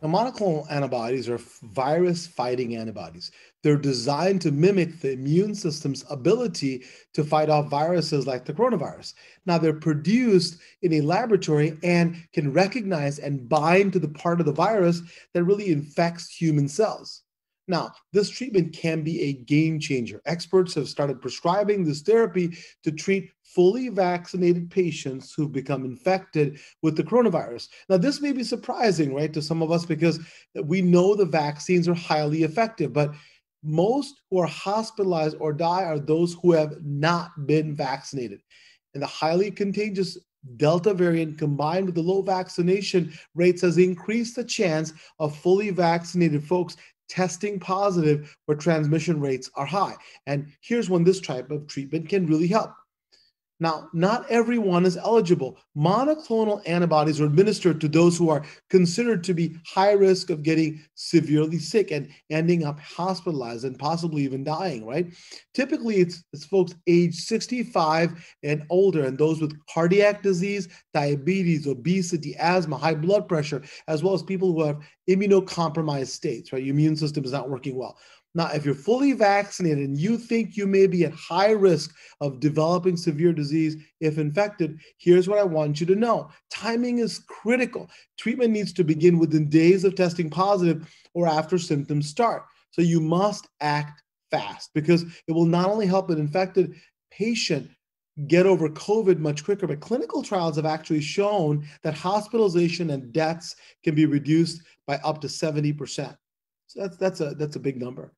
Now, monoclonal antibodies are virus fighting antibodies. They're designed to mimic the immune system's ability to fight off viruses like the coronavirus. Now, they're produced in a laboratory and can recognize and bind to the part of the virus that really infects human cells. Now, this treatment can be a game changer. Experts have started prescribing this therapy to treat fully vaccinated patients who've become infected with the coronavirus. Now, this may be surprising, right, to some of us because we know the vaccines are highly effective, but most who are hospitalized or die are those who have not been vaccinated. And the highly contagious Delta variant combined with the low vaccination rates has increased the chance of fully vaccinated folks testing positive where transmission rates are high. And here's when this type of treatment can really help. Now, not everyone is eligible. Monoclonal antibodies are administered to those who are considered to be high risk of getting severely sick and ending up hospitalized and possibly even dying, right? Typically, it's, it's folks age 65 and older, and those with cardiac disease, diabetes, obesity, asthma, high blood pressure, as well as people who have immunocompromised states, right? Your immune system is not working well. Now, if you're fully vaccinated and you think you may be at high risk of developing severe disease if infected, here's what I want you to know timing is critical. Treatment needs to begin within days of testing positive or after symptoms start. So you must act fast because it will not only help an infected patient get over COVID much quicker, but clinical trials have actually shown that hospitalization and deaths can be reduced by up to 70%. So that's that's a that's a big number.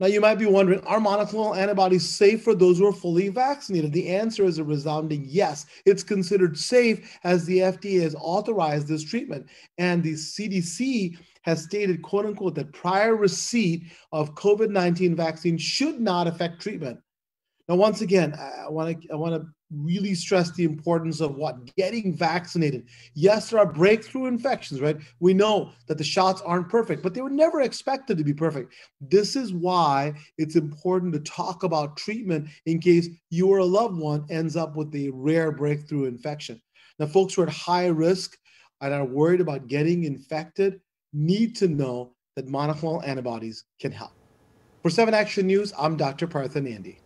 Now, you might be wondering are monoclonal antibodies safe for those who are fully vaccinated? The answer is a resounding yes. It's considered safe as the FDA has authorized this treatment. And the CDC has stated, quote unquote, that prior receipt of COVID 19 vaccine should not affect treatment. Now, once again, I want to I want to really stress the importance of what getting vaccinated. Yes, there are breakthrough infections, right? We know that the shots aren't perfect, but they were never expected to be perfect. This is why it's important to talk about treatment in case you or a loved one ends up with a rare breakthrough infection. Now, folks who are at high risk and are worried about getting infected need to know that monoclonal antibodies can help. For 7 Action News, I'm Dr. Partha Nandi.